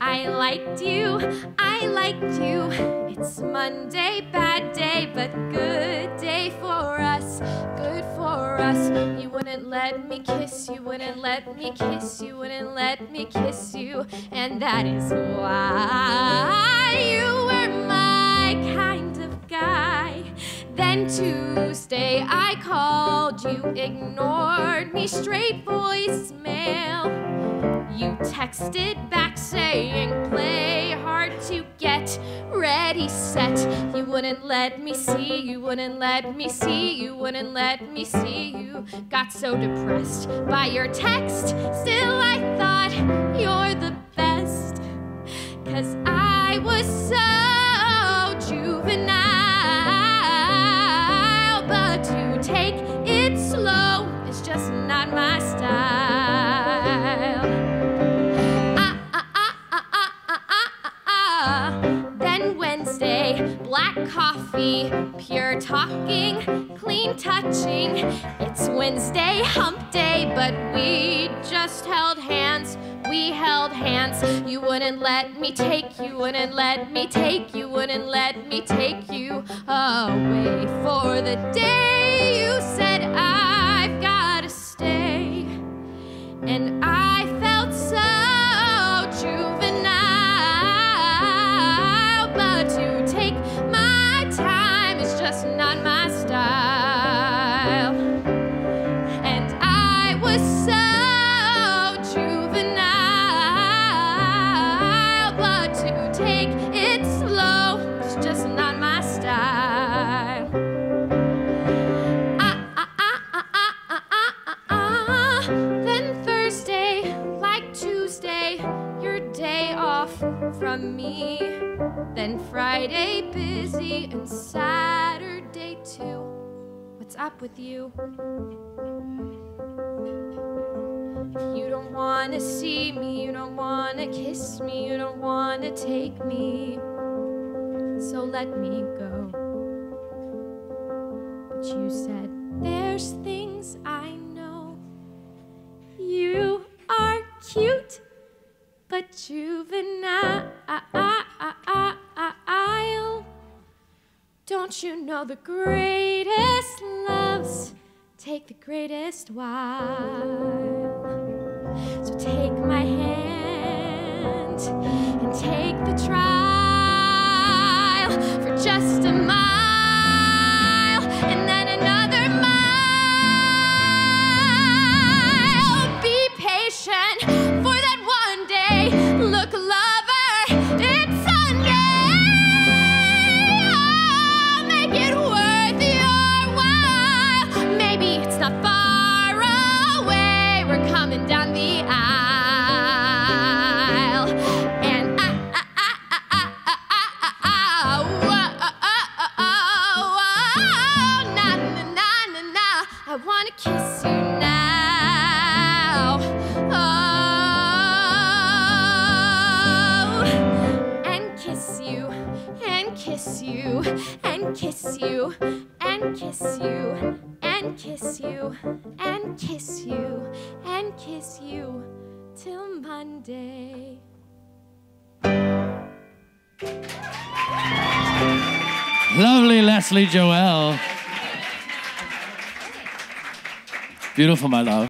I liked you. I liked you. It's Monday, bad day, but good day for us. Good for us. You wouldn't let me kiss you, wouldn't let me kiss you, wouldn't let me kiss you. And that is why you were my kind of guy. Then Tuesday I called you, ignored me, straight voicemail. You texted back saying, play hard to get, ready, set. You wouldn't let me see, you wouldn't let me see, you wouldn't let me see you. Got so depressed by your text, still I thought you're the best. Cause I was so juvenile, but to take it slow is just not my style. Black coffee, pure talking, clean touching. It's Wednesday, hump day, but we just held hands. We held hands. You wouldn't let me take you, wouldn't let me take you, wouldn't let me take you away for the day from me. Then Friday, busy, and Saturday, too. What's up with you? You don't wanna see me, you don't wanna kiss me, you don't wanna take me, so let me go. But you said, There's things I know. You are cute, but juvenile. Don't you know the greatest loves take the greatest while? So take my hand and take the trial for just kiss you, and kiss you, and kiss you, and kiss you, and kiss you, and kiss you till Monday. Lovely Leslie Joelle. Beautiful, my love.